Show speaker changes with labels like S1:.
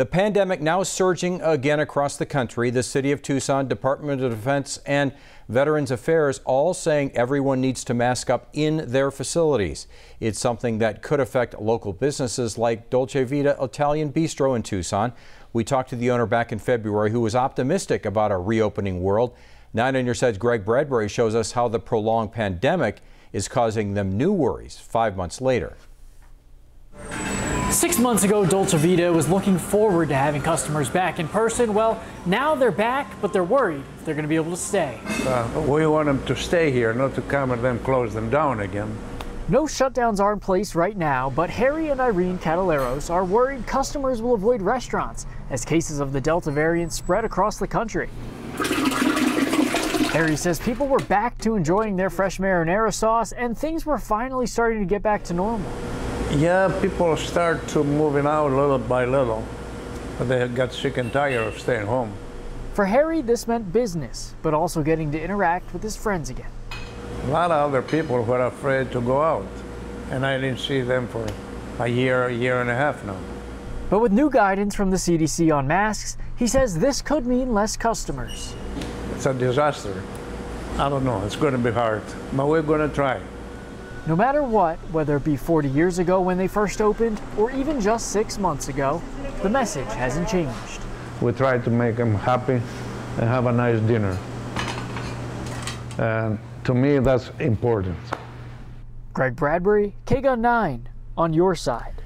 S1: The pandemic now surging again across the country. The City of Tucson, Department of Defense, and Veterans Affairs all saying everyone needs to mask up in their facilities. It's something that could affect local businesses like Dolce Vita Italian Bistro in Tucson. We talked to the owner back in February who was optimistic about a reopening world. 9 on Your Side's Greg Bradbury shows us how the prolonged pandemic is causing them new worries five months later.
S2: Six months ago, Dolce Vita was looking forward to having customers back in person. Well, now they're back, but they're worried if they're going to be able to stay.
S3: Uh, we want them to stay here, not to come and then close them down again.
S2: No shutdowns are in place right now, but Harry and Irene Cataleros are worried customers will avoid restaurants as cases of the Delta variant spread across the country. Harry says people were back to enjoying their fresh marinara sauce and things were finally starting to get back to normal.
S3: Yeah, people start to moving out little by little, but they got sick and tired of staying home.
S2: For Harry, this meant business, but also getting to interact with his friends again.
S3: A lot of other people were afraid to go out, and I didn't see them for a year, a year and a half now.
S2: But with new guidance from the CDC on masks, he says this could mean less customers.
S3: It's a disaster. I don't know, it's going to be hard, but we're going to try.
S2: No matter what, whether it be 40 years ago when they first opened or even just six months ago, the message hasn't changed.
S3: We try to make them happy and have a nice dinner. And to me, that's important.
S2: Greg Bradbury, KGUN 9, on your side.